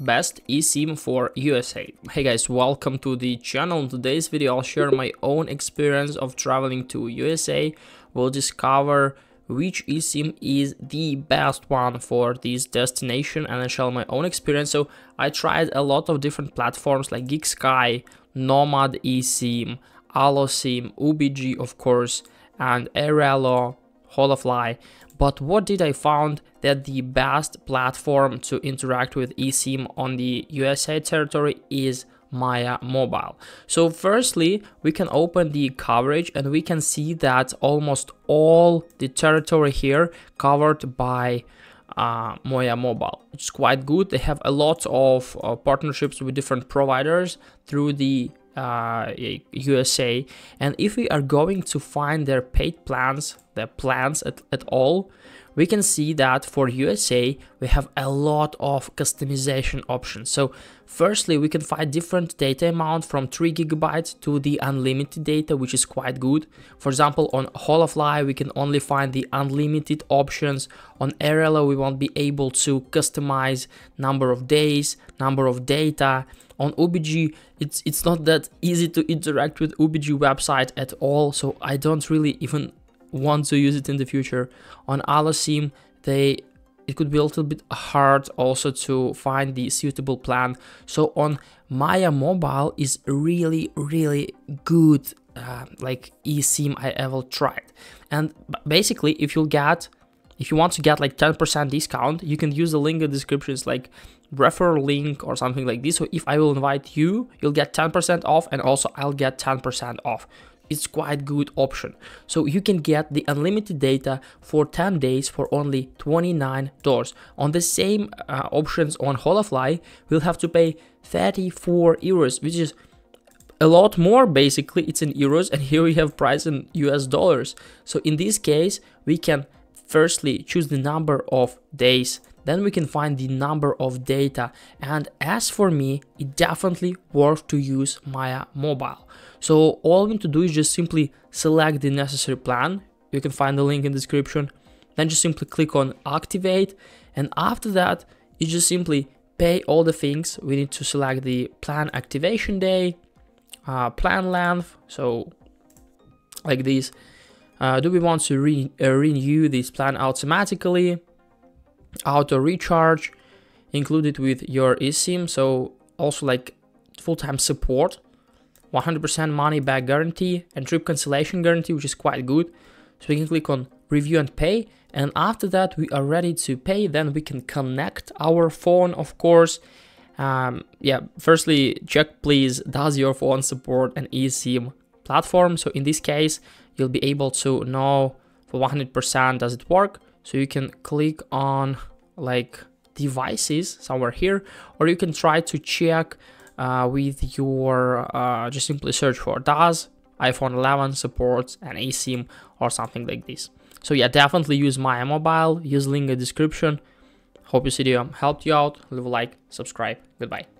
best eSIM for USA. Hey guys, welcome to the channel. In today's video, I'll share my own experience of traveling to USA. We'll discover which eSIM is the best one for this destination and I share my own experience. So I tried a lot of different platforms like GigSky, Nomad eSIM, AloSIM, Ubigi of course, and Airalo, Holafly. But what did I found that the best platform to interact with eSIM on the USA territory is Maya Mobile. So firstly, we can open the coverage and we can see that almost all the territory here covered by uh, Maya Mobile. It's quite good. They have a lot of uh, partnerships with different providers through the uh, USA. And if we are going to find their paid plans, their plans at, at all, we can see that for USA, we have a lot of customization options. So firstly, we can find different data amount from 3 gigabytes to the unlimited data, which is quite good. For example, on Holafly, we can only find the unlimited options. On Airalo, we won't be able to customize number of days, number of data. On Ubigi, it's, it's not that easy to interact with Ubigi website at all, so I don't really even want to use it in the future. On AloSIM, they it could be a little bit hard also to find the suitable plan. So on Maya Mobile is really really good uh, like eSIM I ever tried. And basically, if you get if you want to get like 10% discount, you can use the link in the description. It's like refer link or something like this. So if I will invite you, you'll get 10% off and also I'll get 10% off it's quite good option. So you can get the unlimited data for 10 days for only $29. On the same uh, options on Holafly, we'll have to pay 34 euros, which is a lot more basically it's in euros and here we have price in US dollars. So in this case, we can firstly choose the number of days. Then we can find the number of data. And as for me it definitely worth to use Maya mobile. So all we need to do is just simply select the necessary plan. You can find the link in the description. Then just simply click on activate. And after that you just simply pay all the things. We need to select the plan activation day uh, plan length. So like this uh, do we want to re uh, renew this plan automatically auto recharge included with your eSIM. So also like full-time support, 100% money back guarantee and trip cancellation guarantee, which is quite good. So we can click on review and pay. And after that, we are ready to pay. Then we can connect our phone, of course. Um, yeah, firstly, check please, does your phone support an eSIM platform? So in this case, you'll be able to know for 100% does it work. So you can click on like devices somewhere here, or you can try to check uh, with your, uh, just simply search for does iPhone 11 supports an eSIM or something like this. So yeah, definitely use my Mobile, use link in description. Hope this video helped you out. Leave a like, subscribe. Goodbye.